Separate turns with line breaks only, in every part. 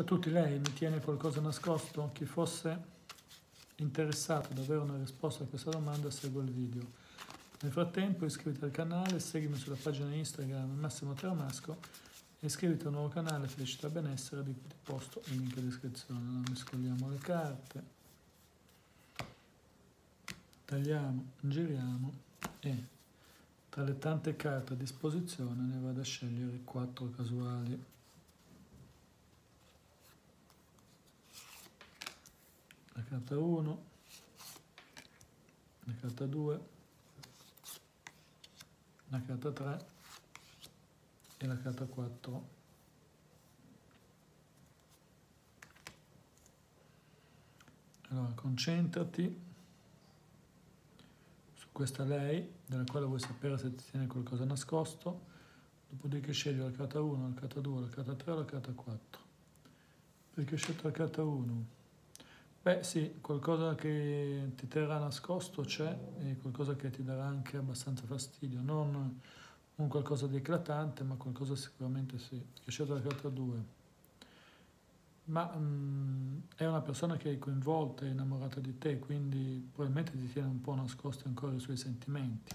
A tutti, lei mi tiene qualcosa nascosto? Chi fosse interessato ad avere una risposta a questa domanda segue il video. Nel frattempo iscriviti al canale, seguimi sulla pagina Instagram Massimo Teramasco e iscriviti al nuovo canale Felicità Benessere di cui ti posto il link in descrizione. Allora mescoliamo le carte, tagliamo, giriamo e tra le tante carte a disposizione ne vado a scegliere quattro casuali. Carta 1, la carta 2, la carta 3 e la carta 4. Allora, concentrati su questa lei, della quale vuoi sapere se ti tiene qualcosa nascosto, dopodiché scegli la carta 1, la carta 2, la carta 3 o la carta 4. Perché ho scelto la carta 1? Beh sì, qualcosa che ti terrà nascosto c'è e qualcosa che ti darà anche abbastanza fastidio, non un qualcosa di eclatante, ma qualcosa sicuramente sì. Ho scelto la carta 2. Ma mh, è una persona che è coinvolta, è innamorata di te, quindi probabilmente ti tiene un po' nascosti ancora i suoi sentimenti.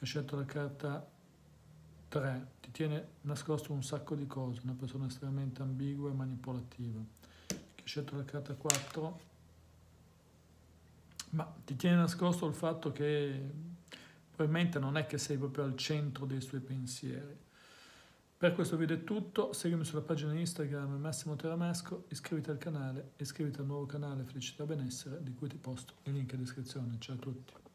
Ho scelto la carta 3, ti tiene nascosto un sacco di cose, una persona estremamente ambigua e manipolativa scelto la carta 4, ma ti tiene nascosto il fatto che probabilmente non è che sei proprio al centro dei suoi pensieri. Per questo video è tutto, seguimi sulla pagina Instagram Massimo Teramasco, iscriviti al canale, iscriviti al nuovo canale Felicità Benessere di cui ti posto il link in descrizione. Ciao a tutti.